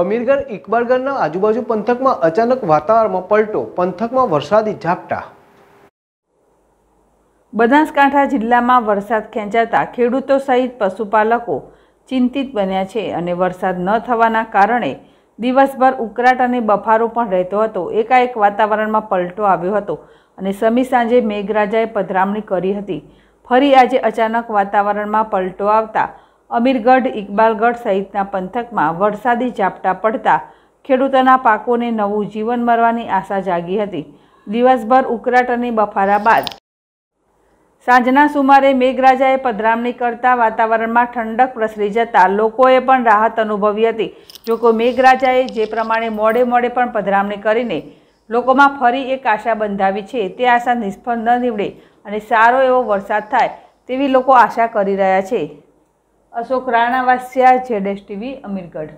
અમીરગઢ ઇકબાલગઢના આજુબાજુ પંથકમાં અચાનક વાતાવરણમાં પલટો, પંથકમાં વરસાદી ઝાપટા. બનાસકાંઠા જિલ્લામાં વરસાદ ખેંચાતા ખેડૂતો સહિત પશુપાલકો ચિંતિત બન્યા છે અને વરસાદ ન થવાના કારણે દિવસભર ઉકળાટ અને બફારો પણ રહેતો હતો. એકાએક વાતાવરણમાં પલટો આવ્યો હતો અને સમી સાંજે મેઘરાજાએ પધરામણી કરી હતી. ફરી આજે અચાનક વાતાવરણમાં પલટો આવતા અમીરગઢ, ઇકબાલગઢ સહિતના પંથકમાં વરસાદી ઝાપટા પડતા ખેડૂતોના પાકોને નવું જીવન મળવાની આશા જાગી હતી. દિવસભર ઉકરાટ અને બફારા બાદ સાંજના સુમારે મેઘરાજાએ પધરામણી કરતા વાતાવરણમાં ઠંડક પ્રસરી જતા લોકોએ પણ રાહત અનુભવી હતી. જોકે મેઘરાજાએ જે પ્રમાણે મોડે મોડે પણ પધરામણી કરીને લોકોમાં ફરી એક આશા બંધાવી છે, તે આશા નિષ્ફળ ન નીવડે અને સારો એવો વરસાદ થાય તેવી લોકો આશા કરી રહ્યા છે. અશોક રાણાવાસિયા જેડેશ ટીવી અમીરગઢ.